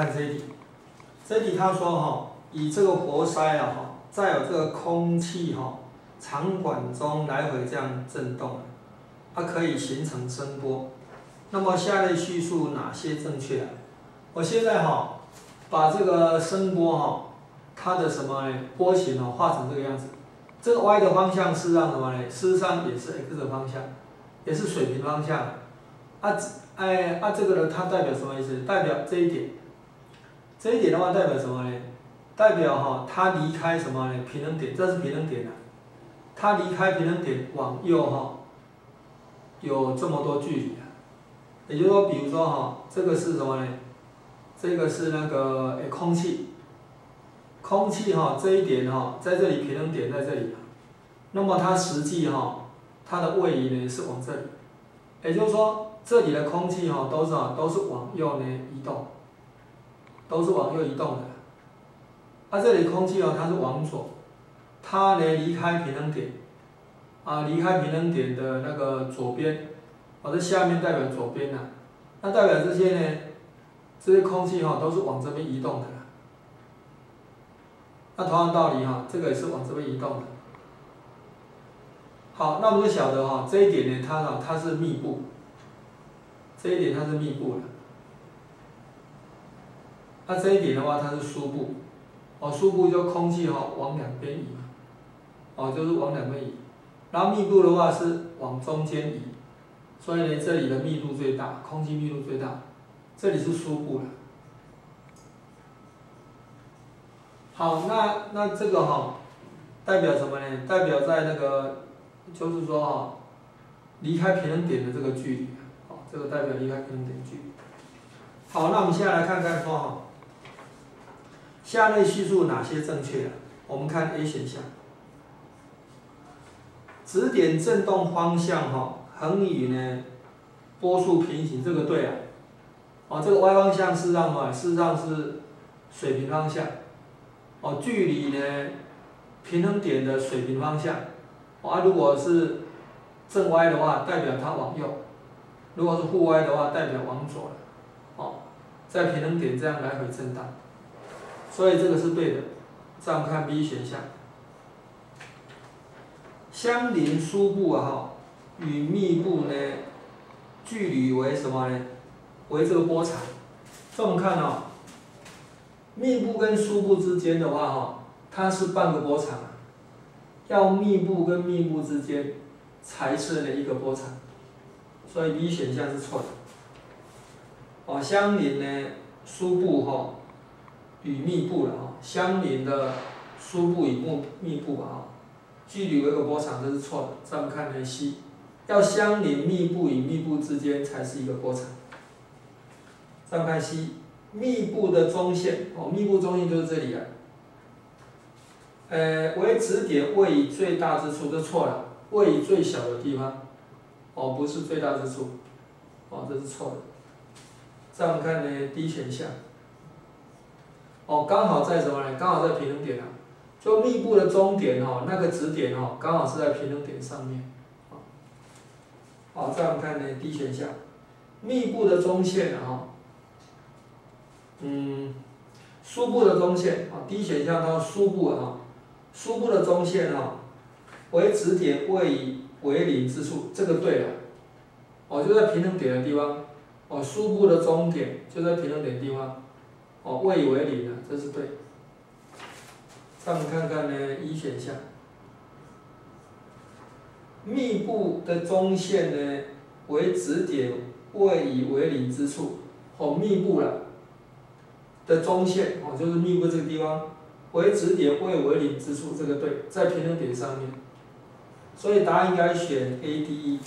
看这里，这里他说哈，以这个活塞啊哈，再有这个空气哈场馆中来回这样震动，它可以形成声波。那么下列叙述哪些正确？我现在哈把这个声波哈它的什么呢波形哦画成这个样子，这个 y 的方向是让什么呢？事实上也是 x 的方向，也是水平方向。啊，哎，啊，这个呢，它代表什么意思？代表这一点，这一点的话代表什么呢？代表哈，它离开什么呢？平衡点，这是平衡点啊。它离开平衡点往右哈，有这么多距离。也就是说，比如说哈，这个是什么呢？这个是那个诶空气，空气哈这一点哈，在这里平衡点在这里，那么它实际哈，它的位移呢是往这里，也就是说。这里的空气哈都是啊都是往右呢移动，都是往右移动的。啊，这里空气哦它是往左，它呢离开平衡点，啊离开平衡点的那个左边，哦这下面代表左边呐，那代表这些呢，这些空气哈都是往这边移动的。那同样道理哈，这个也是往这边移动的。好，那我们就晓得哈这一点呢，它呢它是密布。这一点它是密布的，那这一点的话它是疏布，哦疏布就空气哈往两边移嘛，哦就是往两边移，然后密布的话是往中间移，所以呢这里的密度最大，空气密度最大，这里是疏布了。好，那那这个哈代表什么呢？代表在那个就是说哈离开平衡点的这个距离。这个代表离开平衡点距离。好，那我们现在来看看说哈，下列叙述哪些正确？我们看 A 选项，指点振动方向哈，横与呢波速平行，这个对啊。哦，这个 y 方向是让么？事实上是水平方向。哦，距离呢平衡点的水平方向。啊，如果是正 y 的话，代表它往右。如果是负 y 的话，代表往左了，哦，在平衡点这样来回震荡，所以这个是对的。再我们看 B 选项，相邻疏布啊哈，与密布呢，距离为什么呢？为这个波长。这我们看哦，密布跟疏布之间的话哈，它是半个波长，要密布跟密布之间才是呢一个波长。所以 B 选项是错的。哦，相邻呢，输布哈与密布了哈，相邻的疏布与密密布吧啊，距离为个波长，这是错的。再我们看呢 C，要相邻密布与密布之间才是一个波长。再我们看 C，密布的中线哦，密布中线就是这里啊。呃，为指点位于最大之处，这错了，位于最小的地方。哦，不是最大之处，哦，这是错的。再我们看呢，D 选项。哦，刚好在什么呢？刚好在平衡点啊，就密布的终点哦，那个指点哦，刚好是在平衡点上面。好，再我们看呢，D 选项，密布的中线啊，嗯，输布的中线啊，D 选项它输布啊，输布的中线啊，为指点位于。为零之处，这个对了，哦，就在平衡点的地方，哦，输布的终点就在平衡点地方，哦，位为零的，这是对。再我们看看呢，一选项，密布的中线呢为指点位以为零之处，哦，密布了的中线，哦，就是密布这个地方为指点位为零之处，这个对，在平衡点上面。所以答案应该选 A、D、E。